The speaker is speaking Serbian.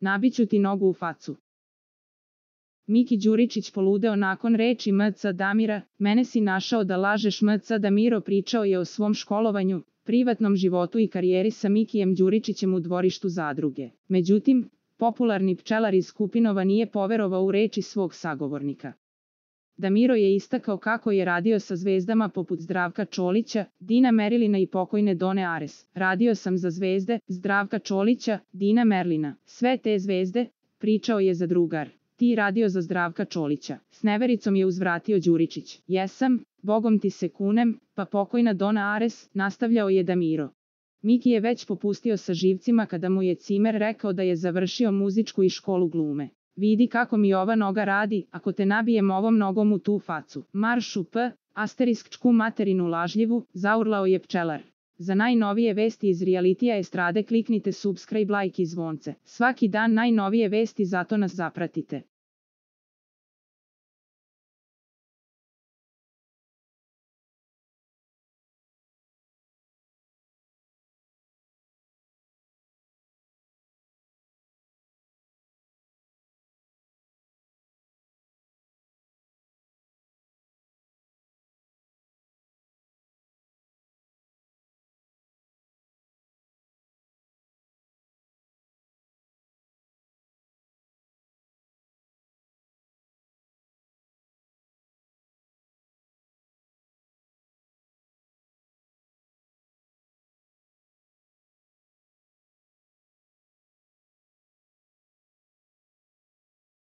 Nabiću ti nogu u facu. Miki Đuričić poludeo nakon reči MC Damira, mene si našao da lažeš MC Damiro pričao je o svom školovanju, privatnom životu i karijeri sa Mikijem Đuričićem u dvorištu zadruge. Međutim, popularni pčelar iz Kupinova nije poverovao u reči svog sagovornika. Damiro je istakao kako je radio sa zvezdama poput Zdravka Čolića, Dina Merilina i pokojne Done Ares. Radio sam za zvezde, Zdravka Čolića, Dina Merlina. Sve te zvezde, pričao je za drugar. Ti radio za Zdravka Čolića. S nevericom je uzvratio Đuričić. Jesam, bogom ti se kunem, pa pokojna Dona Ares, nastavljao je Damiro. Miki je već popustio sa živcima kada mu je Cimer rekao da je završio muzičku i školu glume. Vidi kako mi ova noga radi, ako te nabijem ovom nogom u tu facu. Maršu P, asterisk čku materinu lažljivu, zaurlao je pčelar. Za najnovije vesti iz realitija estrade kliknite subscribe like i zvonce. Svaki dan najnovije vesti zato nas zapratite.